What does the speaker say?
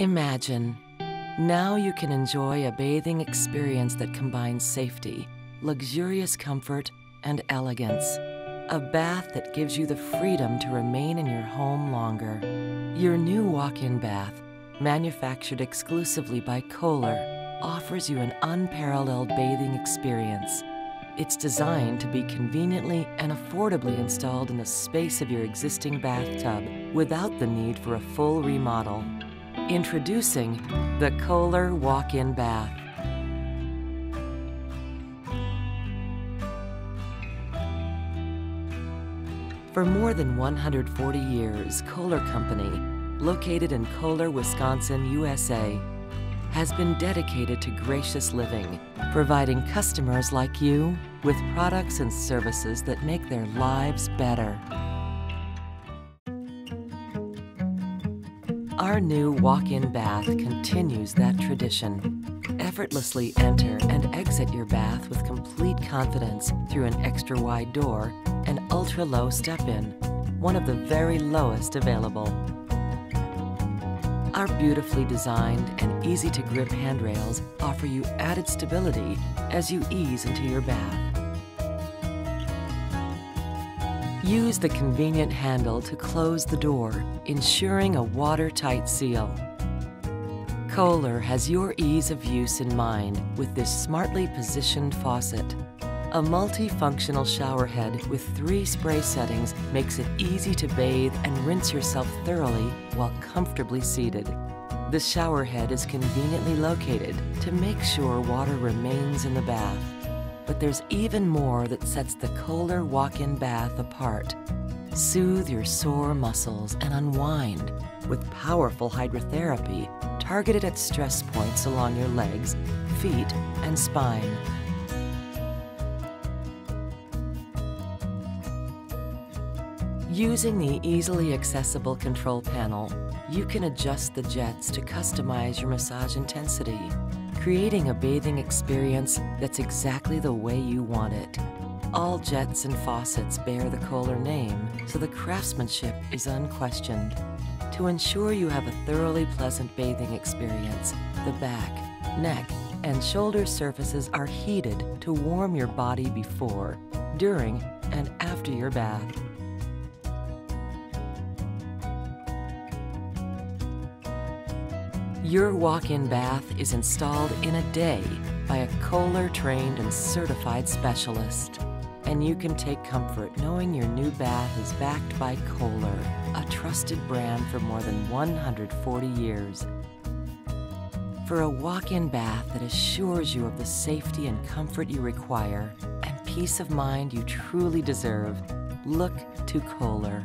Imagine. Now you can enjoy a bathing experience that combines safety, luxurious comfort, and elegance. A bath that gives you the freedom to remain in your home longer. Your new walk in bath, manufactured exclusively by Kohler, offers you an unparalleled bathing experience. It's designed to be conveniently and affordably installed in the space of your existing bathtub without the need for a full remodel. Introducing the Kohler Walk-In Bath. For more than 140 years, Kohler Company, located in Kohler, Wisconsin, USA, has been dedicated to gracious living, providing customers like you with products and services that make their lives better. Our new walk-in bath continues that tradition. Effortlessly enter and exit your bath with complete confidence through an extra-wide door and ultra-low step-in, one of the very lowest available. Our beautifully designed and easy-to-grip handrails offer you added stability as you ease into your bath. Use the convenient handle to close the door, ensuring a watertight seal. Kohler has your ease of use in mind with this smartly positioned faucet. A multifunctional shower head with three spray settings makes it easy to bathe and rinse yourself thoroughly while comfortably seated. The shower head is conveniently located to make sure water remains in the bath. But there's even more that sets the Kohler walk-in bath apart. Soothe your sore muscles and unwind with powerful hydrotherapy targeted at stress points along your legs, feet, and spine. Using the easily accessible control panel, you can adjust the jets to customize your massage intensity creating a bathing experience that's exactly the way you want it. All jets and faucets bear the Kohler name, so the craftsmanship is unquestioned. To ensure you have a thoroughly pleasant bathing experience, the back, neck, and shoulder surfaces are heated to warm your body before, during, and after your bath. Your walk-in bath is installed in a day by a Kohler-trained and certified specialist. And you can take comfort knowing your new bath is backed by Kohler, a trusted brand for more than 140 years. For a walk-in bath that assures you of the safety and comfort you require and peace of mind you truly deserve, look to Kohler.